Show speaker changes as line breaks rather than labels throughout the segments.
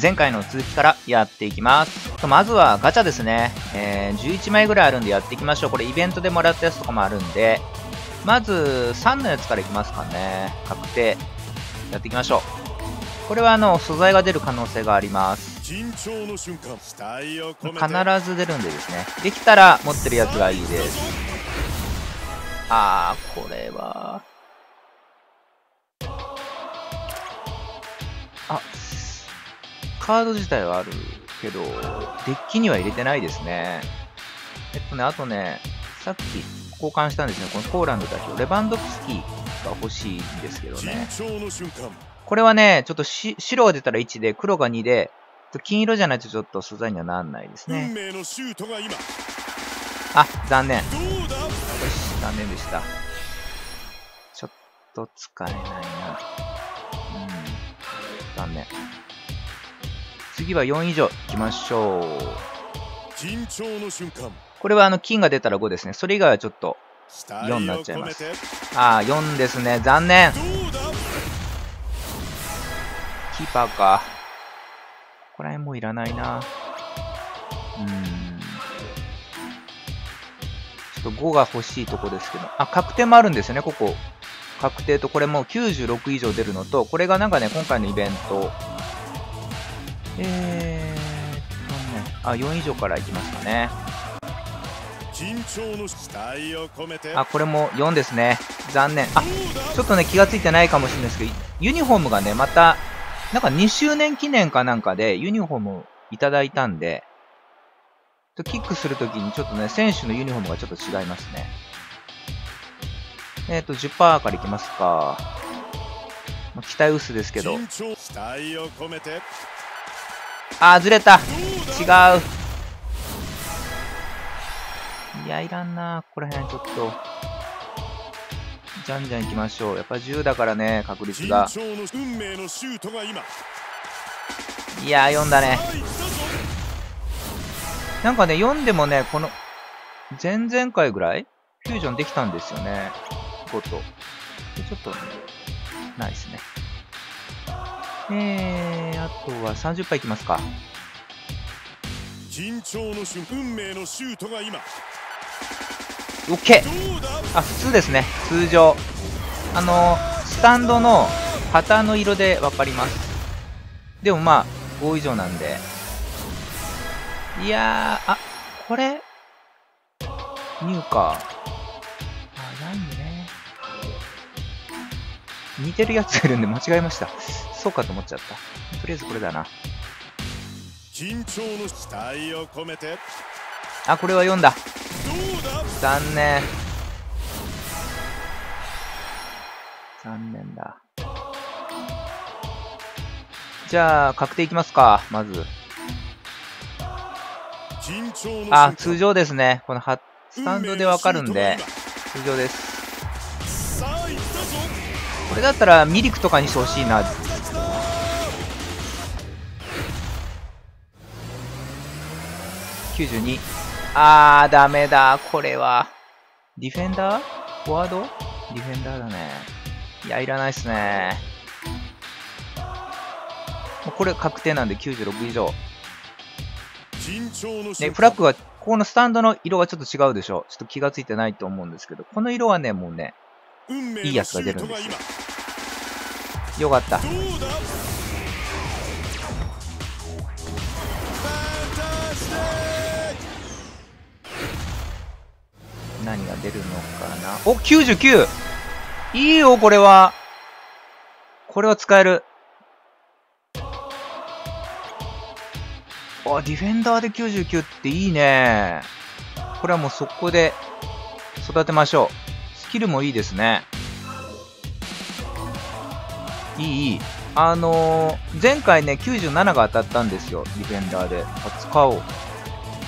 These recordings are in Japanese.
前回の続きからやっていきます。とまずはガチャですね。えー、11枚ぐらいあるんでやっていきましょう。これイベントでもらったやつとかもあるんで、まず3のやつからいきますかね。確定。やっていきましょう。これはあの、素材が出る可能性があります。必ず出るんでですね。できたら持ってるやつがいいです。あー、これは。あ、カード自体はあるけど、デッキには入れてないですね。えっとね、あとね、さっき交換したんですね。このポーランド代表、レバンドフスキーが欲しいんですけどね。これはね、ちょっとし白が出たら1で、黒が2で、金色じゃないとちょっと素材にはなんないですねあ、残念。よし、残念でした。ちょっと使えないな。うん。残念。次は4以上行きましょう。これはあの、金が出たら5ですね。それ以外はちょっと、
期待
4になっちゃいますあー、4ですね。残念。キーパーか。ここら辺もういらないな。うーん。ちょっと5が欲しいとこですけど。あ、確定もあるんですよね、ここ。確定と、これもう96以上出るのと、これがなんかね、今回のイベント。えーっとね、あ、4以上からいきますかね。
緊張の期待を込めて
あ、これも4ですね。残念。あ、ちょっとね、気がついてないかもしれないですけど、ユニフォームがね、また、なんか2周年記念かなんかでユニフォームいただいたんで、とキックするときにちょっとね、選手のユニフォームがちょっと違いますね。えっ、と、10%からいきますか。まあ期待薄ですけど。
期待を込めて
あー、ずれた違ういや、いらんなここら辺ちょっと。じゃんじゃん行きましょう。やっぱ10だからね、確率が。いやー、4だね。なんかね、読んでもね、この、前々回ぐらいフュージョンできたんですよね。5と。でちょっと、ないですね。えー、あとは30杯いきますか。
緊張の瞬運命のシュートが今
OK! あ、普通ですね。通常。あのー、スタンドの旗の色でわかります。でもまあ、5以上なんで。いやー、あ、これ、ニューか。あ、ヤングね。似てるやつがいるんで間違えました。そうかと思っちゃった。とりあえずこれだな。
緊張の期待を込めて
あ、これは4だ。
どうだ？
残念。残念だ。じゃあ、確定いきますか、まず。あ、通常ですね。このはスタンドでわかるんで、通常です。これだったらミリクとかにしてほしいな。92。あー、ダメだ。これは。ディフェンダー？フォワード？ディフェンダーだね。いや、いらないっすね。もうこれ確定なんで96以上。ね、フラッグは、ここのスタンドの色がちょっと違うでしょ。ちょっと気がついてないと思うんですけど、この色はね、もうね、いいやつが出るんですよ
今
よかった。何が出るのかな？お !99! いいよ、これは。これは使える。あ、ディフェンダーで99っていいね。これはもう速攻で育てましょう。スキルもいいですね。いい、いい。あのー前回ね、97が当たったんですよ。ディフェンダーで。あ、使おう。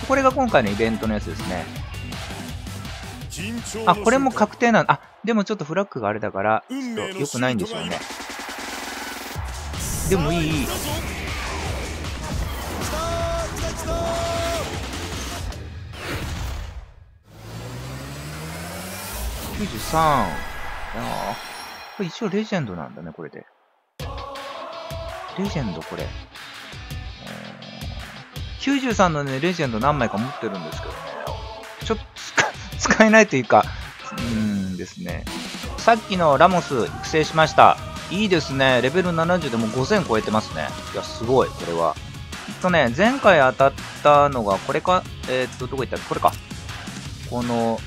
これが今回のイベントのやつですね。あ、これも確定なんあ、でもちょっとフラッグがあれだから、ちょっと良くないんでしょうね。でもいい、いい
さ。あ行ったぞ来た来た来た
93。ああ。これ一応レジェンドなんだね、これで。レジェンド、これ。93のね、レジェンド何枚か持ってるんですけどね。使えないというか、うんですね。さっきのラモス育成しました。いいですね。レベル70でも5000超えてますね。いや、すごい、これは。えっとね、前回当たったのが、これか、えー、っと、どこ行った？っこれか。この、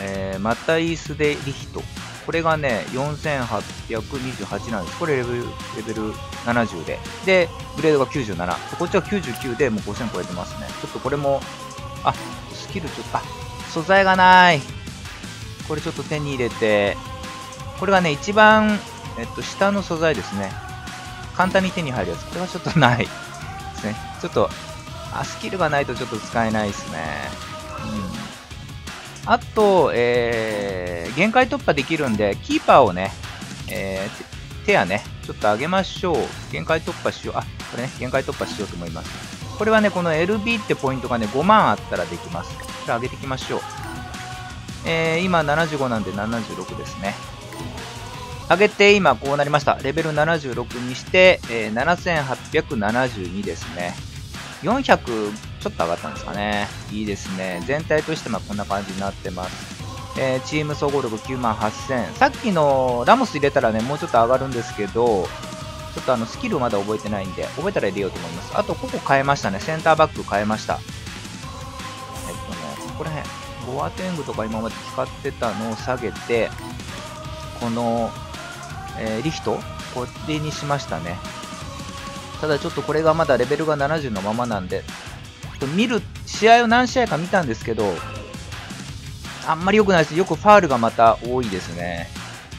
えー、マタイス・デ・リヒト。これがね、4828なんです。これレベル、レベル70で。で、グレードが97。こっちは99でもう5000超えてますね。ちょっとこれも、あ、スキルちょっと、あ、素材がない。これちょっと手に入れて、これがね、一番、えっと、下の素材ですね。簡単に手に入るやつ。これはちょっとないですね。ちょっと、あ、スキルがないとちょっと使えないですね。うん。あと、えー、限界突破できるんで、キーパーをね、えー、手やね、ちょっと上げましょう。限界突破しよう。あ、これね、限界突破しようと思います。これはね、この LB ってポイントがね、5万あったらできます。これ上げていきましょう。えー、今75なんで76ですね。上げて今こうなりました。レベル76にして、えー、7872ですね。400ちょっと上がったんですかね。いいですね。全体としてもこんな感じになってます。えー、チーム総合力9万8000。さっきのラモス入れたらね、もうちょっと上がるんですけど、ちょっとあのスキルまだ覚えてないんで、覚えたら入れようと思います。あと、ここ変えましたね。センターバック変えました。こら辺、ボアテングとか今まで使ってたのを下げて、この、えー、リフトこれにしましたね。ただちょっとこれがまだレベルが70のままなんで、見る、試合を何試合か見たんですけど、あんまり良くないです。よくファールがまた多いですね。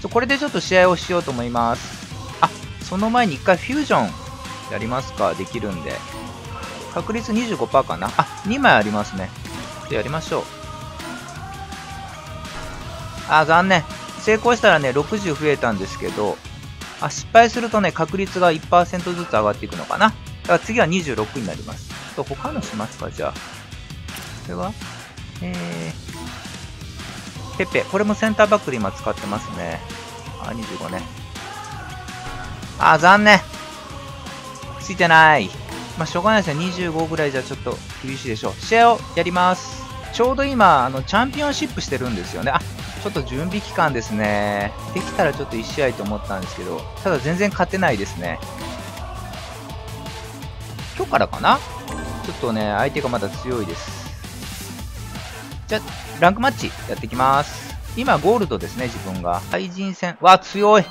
ちょこれでちょっと試合をしようと思います。あ、その前に1回フュージョンやりますか？できるんで。確率25%かな？あ、2枚ありますね。やりましょう。あ、残念。成功したらね、60増えたんですけど、あ、失敗するとね、確率が1%ずつ上がっていくのかな。だから次は26になります。と他のしますか、じゃあ。これは？えー、ペペ。これもセンターバックで今使ってますね。あ、25ね。あ、残念。ついてない。まあ、しょうがないですね。25ぐらいじゃちょっと厳しいでしょう。試合をやります。ちょうど今、あの、チャンピオンシップしてるんですよね。あ、ちょっと準備期間ですね。できたらちょっと1試合と思ったんですけど、ただ全然勝てないですね。今日からかな？ちょっとね、相手がまだ強いです。じゃランクマッチやっていきます。今、ゴールドですね、自分が。対人戦。わ、強い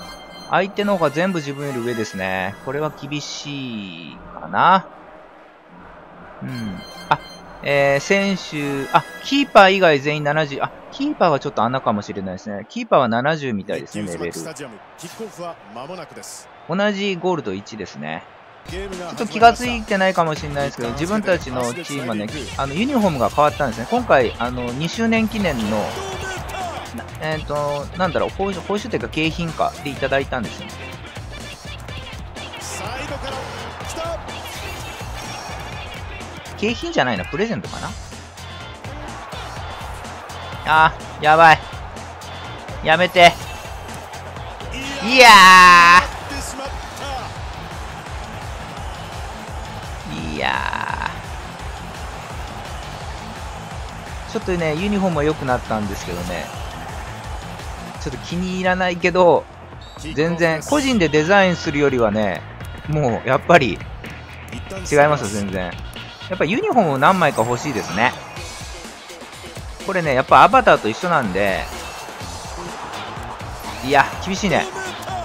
相手の方が全部自分より上ですね。これは厳しいかな。うん。あ、えー、選手、あ、キーパー以外全員70、あ、キーパーはちょっと穴かもしれないですね。キーパーは70みたいですね、レベル。同じゴールド1ですね。ちょっと気が付いてないかもしれないですけど、自分たちのチームはね、あのユニフォームが変わったんですね。今回、あの2周年記念の、えっ、ー、と、なんだろう、報酬報酬というか景品かでいただいたんですよ。景品じゃないな、プレゼントかな？あー、やばい。やめて。いやー。いやー。ちょっとね、ユニフォームは良くなったんですけどね。ちょっと気に入らないけど、全然、個人でデザインするよりはね、もう、やっぱり、違います全然。やっぱユニフォーム何枚か欲しいですね。これね、やっぱアバターと一緒なんで、いや、厳しいね。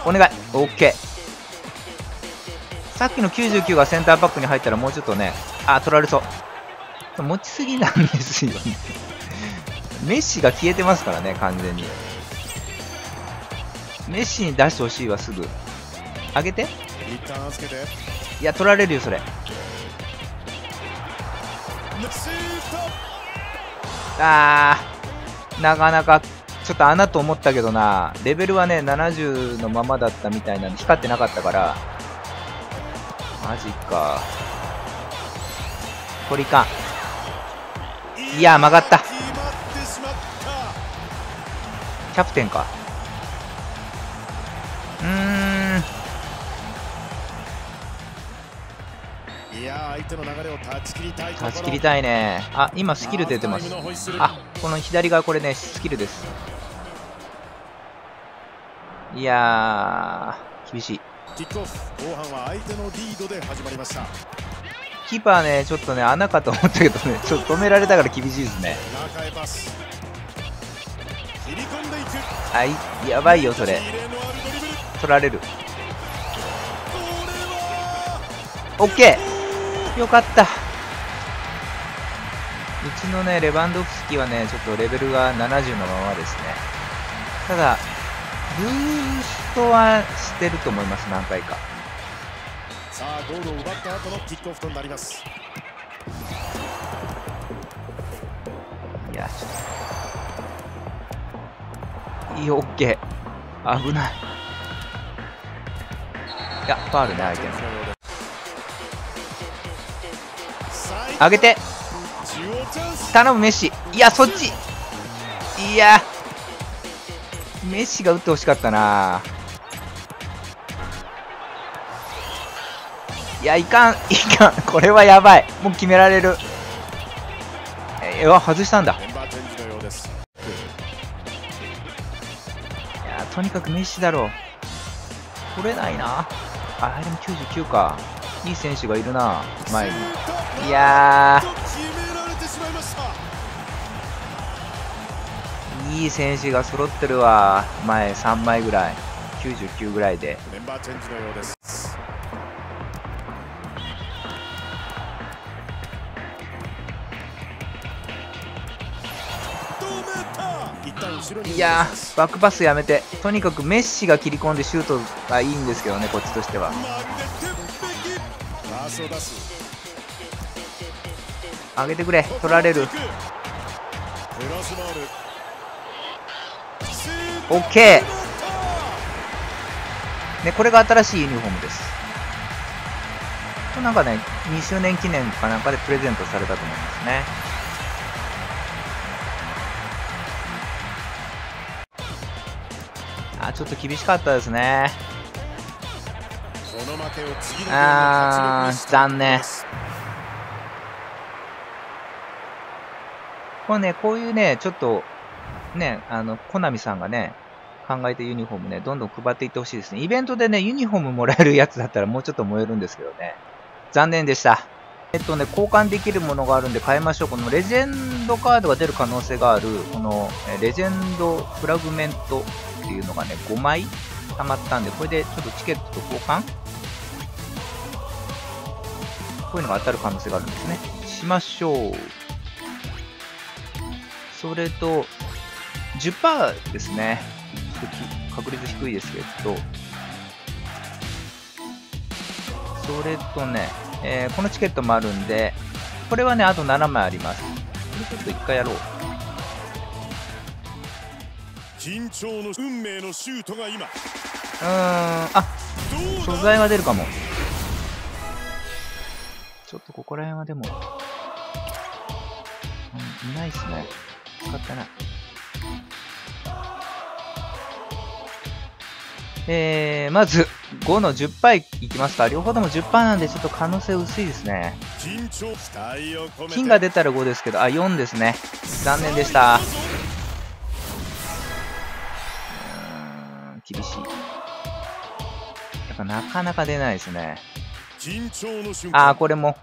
お願い。オッケー。さっきの99がセンターバックに入ったらもうちょっとね、あ、取られそう。持ちすぎなんですよね メッシが消えてますからね、完全に。メッシに出してほしいわ、すぐ。上げて。いや、取られるよ、それ。あー、なかなか、ちょっと穴と思ったけどな、レベルはね、70のままだったみたいなんで、光ってなかったから、マジか。これいかん。いや、曲がった。キャプテンか。
いや相手の流れを断ち切りたい
断ち切りたいね。あ今スキル出てます。あこの左側これねスキルです。いやー厳しい。
キックオフ。後半は相手のリードで始まりました。
キーパーねちょっとね穴かと思ったけどねちょっと止められたから厳しいですね。
中へパス。切り込んでいく。
あいやばいよそれ。取られる。オッケーよかった。うちのねレバンドフスキはねちょっとレベルが70のままですね。ただブーストはしてると思います何回か。
さあゴールを奪った後のキックオフとなります。
いやちょっといいよオッケー。危ない。いやファールね相手の上げて。頼むメッシ。いやそっち。いや。メッシが打ってほしかったな。いやいかんいかん。これはやばい。もう決められる。えうわ外したんだ。いやとにかくメッシだろう。取れないな。あでも99か。いい選手がいるな前に。いや
いました
ー。いい選手が揃ってるわ前3枚ぐらい。99ぐらいで。
メンバーチェンジのようです
いやー、バックパスやめて、とにかくメッシが切り込んでシュートがいいんですけどね、こっちとしては。
スを出す
上げてくれ、取られる。オッケーね、これが新しいユニフォームです。なんかね、2周年記念かなんかでプレゼントされたと思いますね。あ、ちょっと厳しかったですね。
この負けを次の
あー残念これね、こういうね、ちょっと、ね、あの、コナミさんがね、考えたユニフォームね、どんどん配っていってほしいですね。イベントでね、ユニフォームもらえるやつだったらもうちょっと燃えるんですけどね。残念でした。えっとね、交換できるものがあるんで買いましょう。このレジェンドカードが出る可能性がある、このレジェンドフラグメントっていうのがね、5枚溜まったんで、これでちょっとチケットと交換こういうのが当たる可能性があるんですね。しましょう。それと、10%ですね。確率低いですけど。それとね、えーこのチケットもあるんで、これはね、あと7枚あります。これちょっと一回やろう。
緊張の運命のシュートが今
うーん、あ、素材が出るかも。ちょっとここら辺はでも、うん、いないっすね。使ってない。えー、まず、5の10パーいきますか。両方とも10パーなんで、ちょっと可能性薄いですね。金が出たら5ですけど、あ、4ですね。残念でした。厳しい。やっぱなかなか出ないですね。あー、これも、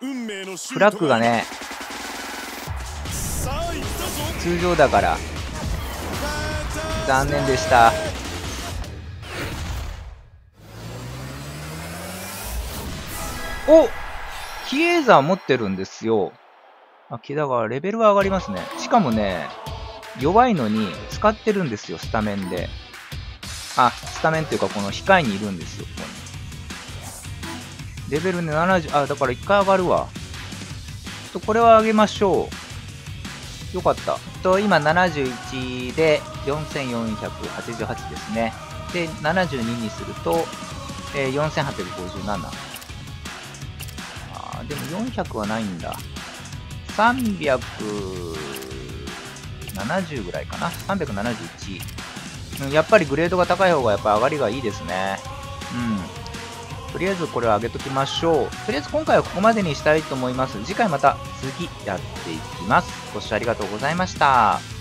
フラッグがね、通常だから、残念でした。おキエーザー持ってるんですよ。あ、木だからレベルは上がりますね。しかもね、弱いのに使ってるんですよ、スタメンで。あ、スタメンっていうかこの控えにいるんですよ、ここに。レベルね、70、あ、だから1回上がるわ。ちょっとこれは上げましょう。よかった。と、今71で4488ですね。で、72にすると、えー4857。あでも400はないんだ。370ぐらいかな。371。やっぱりグレードが高い方がやっぱ上がりがいいですね。うん。とりあえずこれを上げときましょう。とりあえず今回はここまでにしたいと思います。次回また続きやっていきます。ご視聴ありがとうございました。